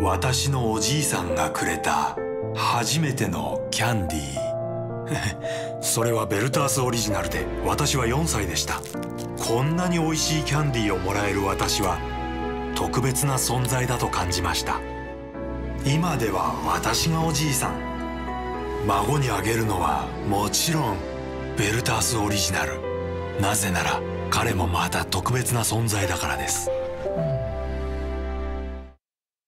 私のおじいさんがくれた初めてのキャンディー。それはベルタースオリジナルで私は4歳でした。こんなに美味しいキャンディーをもらえる私は特別な存在だと感じました。今では私がおじいさん。孫にあげるのはもちろんベルタースオリジナル。なぜなら彼もまた特別な存在だからです、